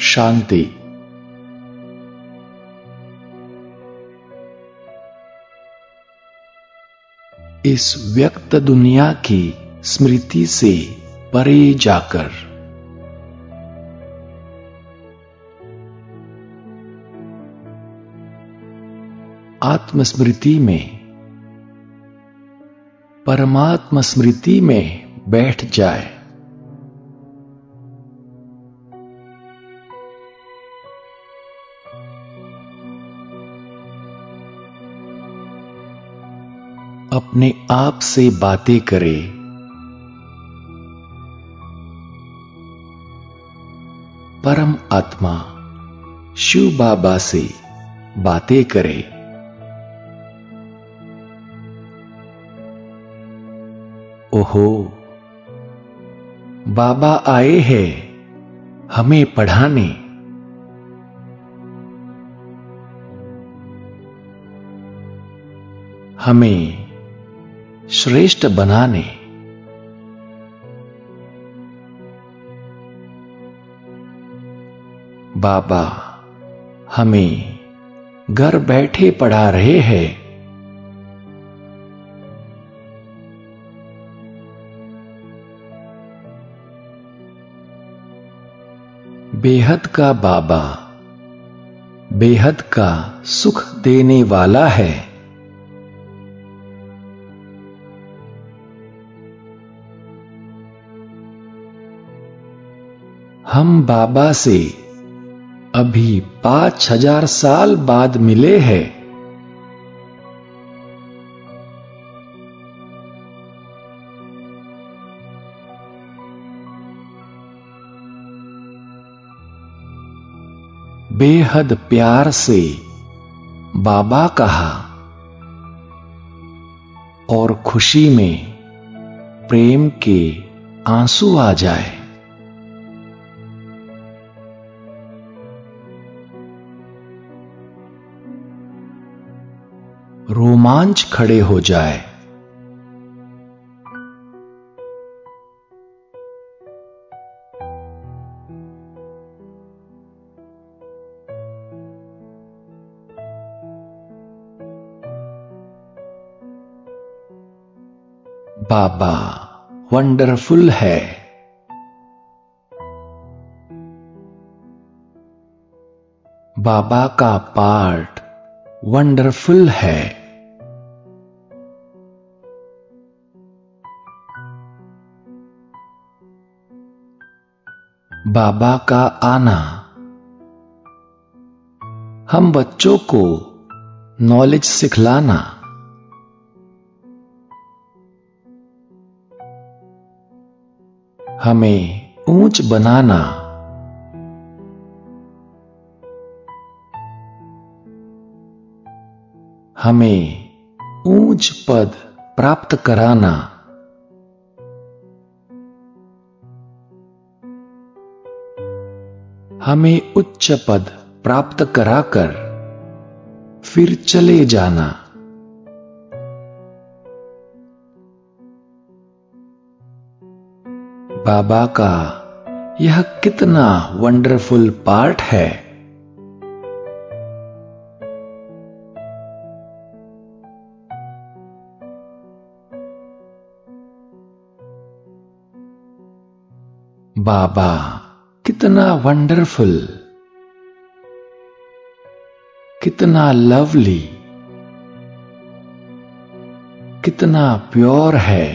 शांति। इस व्यक्त दुनिया की स्मृति से परे जाकर। आत्मस्मृति में परमात्म स्मृति में बैठ जाए। अपने आप से बातें करे। परम आत्मा, शिव बाबा से बातें करे। ओहो, बाबा आए हैं हमें पढ़ाने। हमें श्रेष्ठ बनाने। बाबा, हमें घर बैठे पढ़ा रहे हैं। बेहद का बाबा, बेहद का सुख देने वाला है। हम बाबा से अभी पाँच हज़ार साल बाद मिले हैं। बेहद प्यार से बाबा कहा और खुशी में प्रेम के आँसू आ जाए। रोमांच खड़े हो जाए। बाबा वंडरफुल है। बाबा का पार्ट वंडरफुल है। बाबा का आना। हम बच्चों को नॉलेज सिखलाना। हमें ऊंच बनाना। हमें ऊंच पद प्राप्त कराना। हमें उच्च पद प्राप्त कराकर फिर चले जाना। बाबा का यह कितना वंडरफुल पार्ट है। बाबा कितना वंडरफुल, कितना लवली, कितना प्योर है।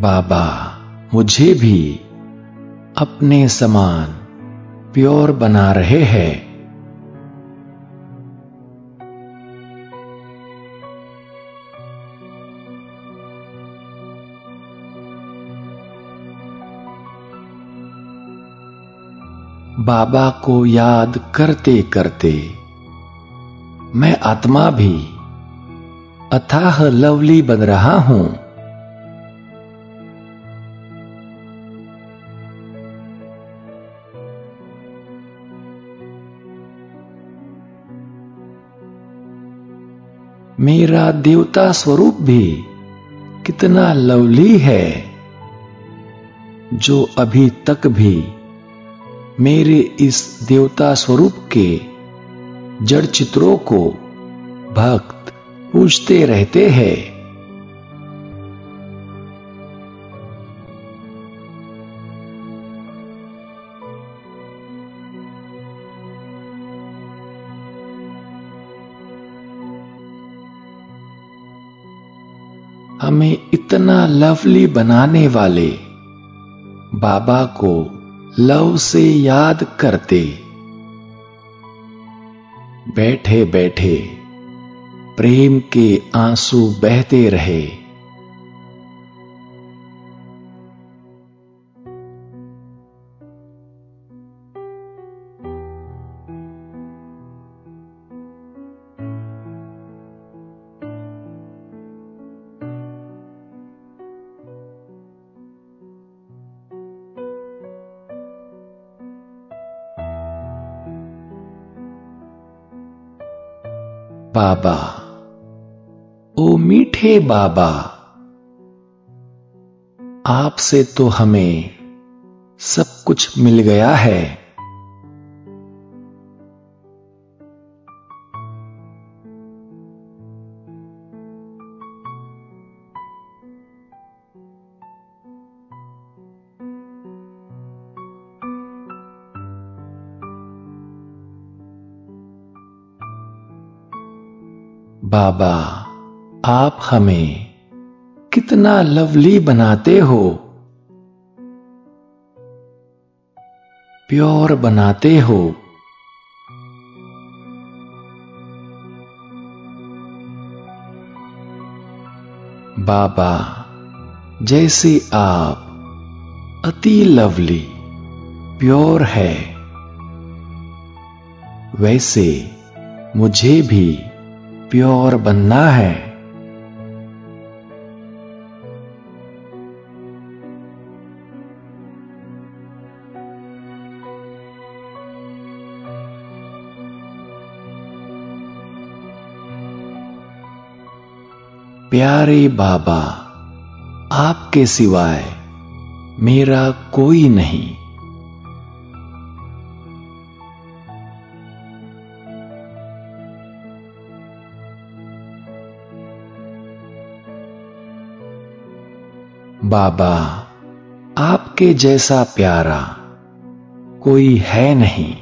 बाबा, मुझे भी अपने समान प्योर बना रहे हैं। बाबा को याद करते करते। मैं आत्मा भी अथाह लवली बन रहा हूँ। मेरा देवता स्वरूप भी कितना लवली है, जो अभी तक भी मेरे इस देवता स्वरूप के जड़ चित्रों को भक्त पूछते रहते हैं। हमें इतना लवली बनाने वाले बाबा को लव से याद करते। बैठे बैठे प्रेम के आँसू बहते रहे। बाबा ओ मीठे बाबा आपसे तो हमें सब कुछ मिल गया है। बाबा, आप हमें कितना लवली बनाते हो। प्योर बनाते हो। बाबा, जैसे आप अति लवली प्योर है। वैसे मुझे भी प्योर बनना है। प्यारे बाबा आपके सिवाय मेरा कोई नहीं। बाबा, आपके जैसा प्यारा कोई है नहीं।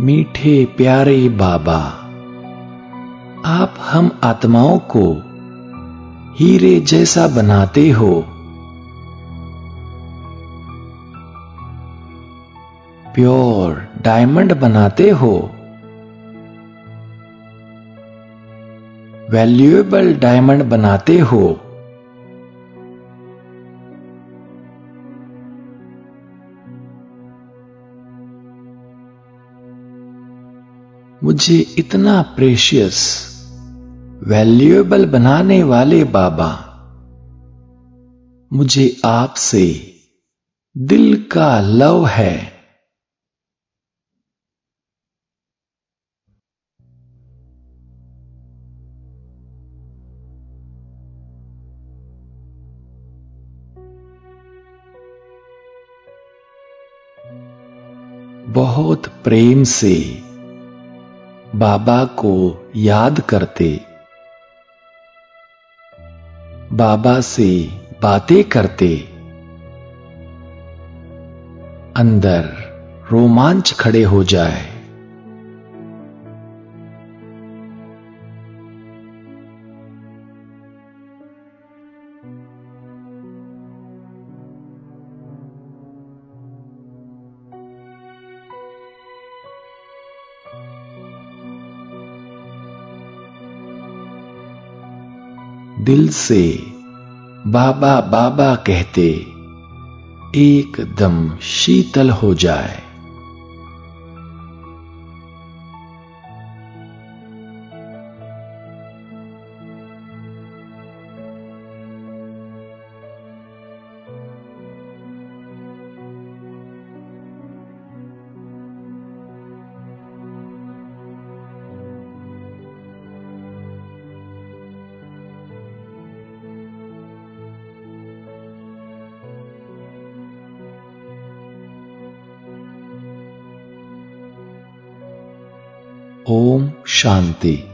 मीठे प्यारे बाबा, आप हम आत्माओं को हीरे जैसा बनाते हो। प्योर डायमंड बनाते हो। वैल्यूएबल डायमंड बनाते हो। मुझे इतना प्रेशियस वैल्यूएबल बनाने वाले बाबा, मुझे आपसे दिल का लव है। बहुत प्रेम से बाबा को याद करते। बाबा से बातें करते। अंदर रोमांच खड़े हो जाए। दिल से बाबा बाबा कहते एकदम शीतल हो जाए। ओम शांति।